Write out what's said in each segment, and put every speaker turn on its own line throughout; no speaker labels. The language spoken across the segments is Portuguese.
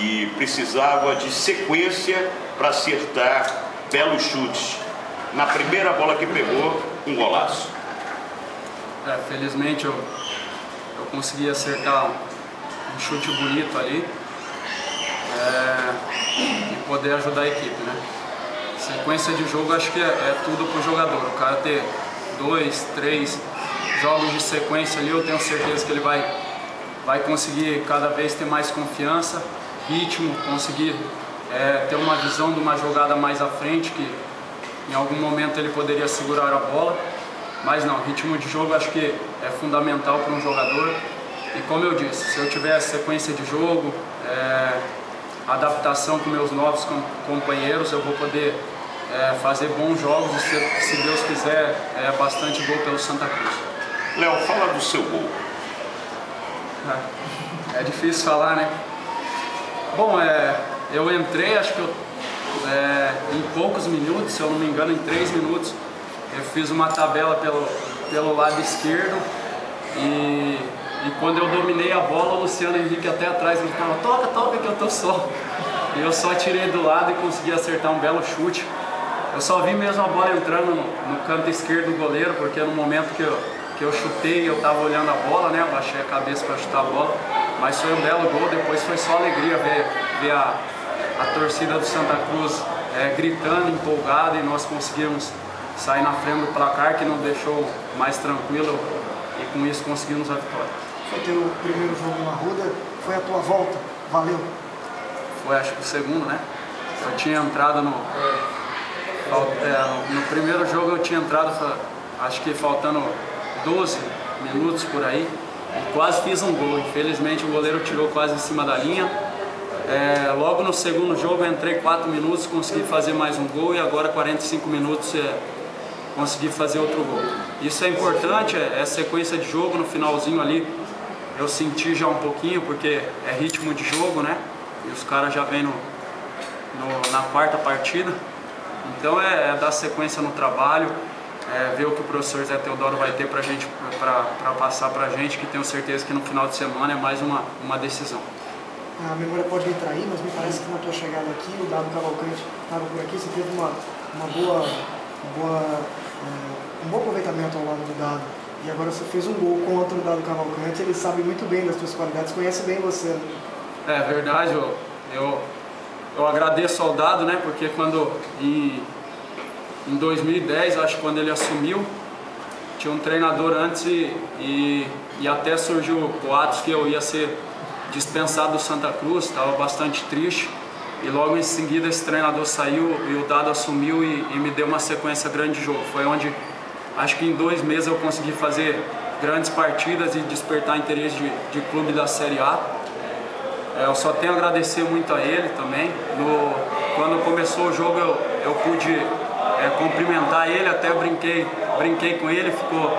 que precisava de sequência para acertar belos chutes. Na primeira bola que pegou, um golaço.
É, felizmente eu, eu consegui acertar um chute bonito ali é, e poder ajudar a equipe, né? Sequência de jogo acho que é, é tudo para o jogador. O cara ter dois, três jogos de sequência ali, eu tenho certeza que ele vai, vai conseguir cada vez ter mais confiança, ritmo, conseguir é, ter uma visão de uma jogada mais à frente, que em algum momento ele poderia segurar a bola. Mas não, ritmo de jogo acho que é fundamental para um jogador. E como eu disse, se eu tiver sequência de jogo, é, adaptação com meus novos companheiros, eu vou poder é, fazer bons jogos e, se, se Deus quiser, é, bastante gol pelo Santa Cruz.
Léo, fala do seu gol.
É, é difícil falar, né? Bom, é, eu entrei, acho que eu, é, em poucos minutos, se eu não me engano, em três minutos, eu fiz uma tabela pelo, pelo lado esquerdo e, e quando eu dominei a bola, o Luciano Henrique até atrás gritava, toca, toca que eu tô só. E eu só tirei do lado e consegui acertar um belo chute. Eu só vi mesmo a bola entrando no, no canto esquerdo do goleiro, porque no momento que eu, que eu chutei, eu estava olhando a bola, né? Eu baixei a cabeça para chutar a bola. Mas foi um belo gol, depois foi só alegria ver, ver a, a torcida do Santa Cruz é, gritando, empolgada, e nós conseguimos sair na frente do placar, que nos deixou mais tranquilo e com isso conseguimos a vitória.
Foi teu primeiro jogo na Ruda, foi a tua volta, valeu?
Foi acho que o segundo, né? Eu tinha entrado no. É, no primeiro jogo eu tinha entrado, acho que faltando 12 minutos por aí, quase fiz um gol. Infelizmente o goleiro tirou quase em cima da linha. É, logo no segundo jogo entrei 4 minutos, consegui fazer mais um gol e agora 45 minutos é, consegui fazer outro gol. Isso é importante, é, é sequência de jogo no finalzinho ali. Eu senti já um pouquinho, porque é ritmo de jogo, né? E os caras já vêm no, no, na quarta partida. Então é, é dar sequência no trabalho, é, ver o que o professor Zé Teodoro vai ter pra gente, pra passar pra gente, que tenho certeza que no final de semana é mais uma, uma decisão.
A memória pode me trair, mas me parece que na tua chegada aqui, o Dado Cavalcante estava por aqui, você teve uma, uma boa, boa, é, um bom aproveitamento ao lado do Dado. E agora você fez um gol contra o Dado Cavalcante, ele sabe muito bem das suas qualidades, conhece bem você. Né?
É verdade, eu, eu, eu agradeço ao Dado, né, porque quando em, em 2010, acho que quando ele assumiu, tinha um treinador antes e, e, até surgiu boatos que eu ia ser dispensado do Santa Cruz, estava bastante triste. E logo em seguida esse treinador saiu e o Dado assumiu e, e, me deu uma sequência grande de jogo. Foi onde acho que em dois meses eu consegui fazer grandes partidas e despertar interesse de, de clube da Série A. É, eu só tenho a agradecer muito a ele também. No, quando começou o jogo eu, eu pude é, cumprimentar ele, até brinquei, brinquei com ele, ficou,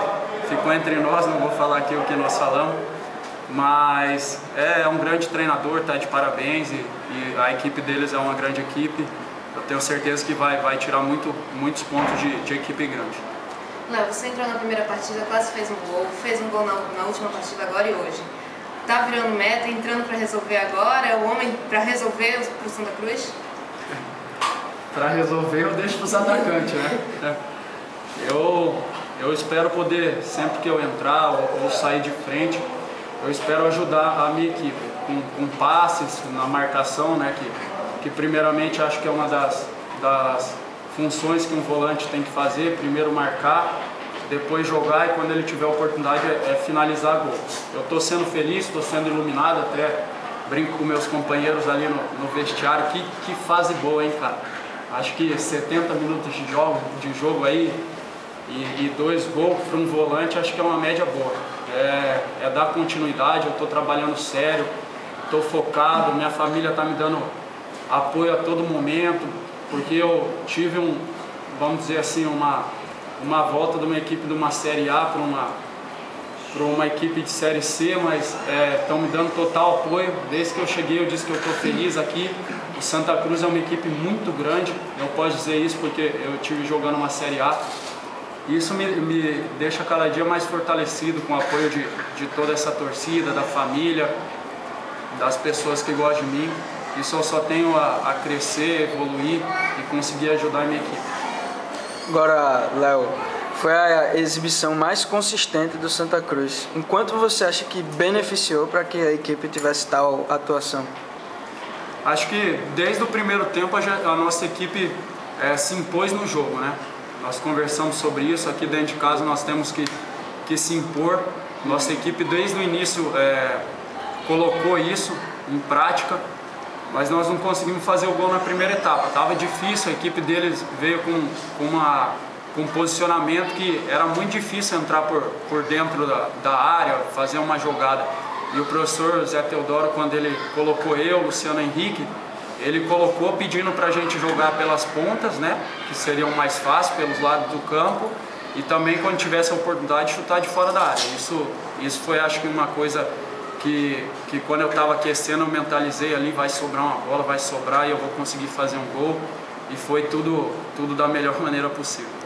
ficou entre nós, não vou falar aqui o que nós falamos. Mas é, é um grande treinador, está de parabéns e, e, a equipe deles é uma grande equipe. Eu tenho certeza que vai, vai tirar muito, muitos pontos de, de equipe grande.
Léo, você entrou na primeira partida, quase fez um gol, fez um gol na, na última partida agora e hoje. Tá virando meta, entrando para resolver agora, é o homem para resolver para o Santa Cruz?
para resolver eu deixo para os atacantes, né? É. Eu, eu espero poder, sempre que eu entrar ou, ou sair de frente, eu espero ajudar a minha equipe com, com passes na marcação, né? Que, que primeiramente acho que é uma das, das funções que um volante tem que fazer, primeiro marcar, depois jogar e quando ele tiver oportunidade é, é finalizar gol. Eu estou sendo feliz, estou sendo iluminado, até brinco com meus companheiros ali no, no vestiário, que, que fase boa, hein, cara? Acho que 70 minutos de jogo, de jogo aí e, e dois gols para um volante, acho que é uma média boa é, é dar continuidade, eu estou trabalhando sério, estou focado, minha família está me dando apoio a todo momento, porque eu tive um, vamos dizer assim, uma, uma volta de uma equipe de uma Série A para uma, para uma equipe de Série C, mas estão é, me dando total apoio. Desde que eu cheguei eu disse que eu estou feliz aqui. O Santa Cruz é uma equipe muito grande, eu posso dizer isso porque eu tive jogando uma Série A. Isso me, me deixa cada dia mais fortalecido com o apoio de, de toda essa torcida, da família, das pessoas que gostam de mim. isso eu só tenho a, a crescer, evoluir e conseguir ajudar a minha equipe.
Agora, Léo, foi a exibição mais consistente do Santa Cruz. Enquanto você acha que beneficiou para que a equipe tivesse tal atuação?
Acho que desde o primeiro tempo a, a nossa equipe é, se impôs no jogo, né? Nós conversamos sobre isso aqui dentro de casa, nós temos que, que se impor. Nossa equipe desde o início é, colocou isso em prática, mas nós não conseguimos fazer o gol na primeira etapa. Tava difícil, a equipe deles veio com, com, uma, com um posicionamento que era muito difícil entrar por, por dentro da, da área, fazer uma jogada. E o professor Zé Teodoro, quando ele colocou eu, Luciano Henrique, ele colocou pedindo para a gente jogar pelas pontas, né, que seriam mais fáceis, pelos lados do campo, e também quando tivesse a oportunidade de chutar de fora da área. Isso, isso foi, acho que, uma coisa que, que quando eu estava aquecendo eu mentalizei ali, vai sobrar uma bola, vai sobrar e eu vou conseguir fazer um gol. E foi tudo, tudo da melhor maneira possível.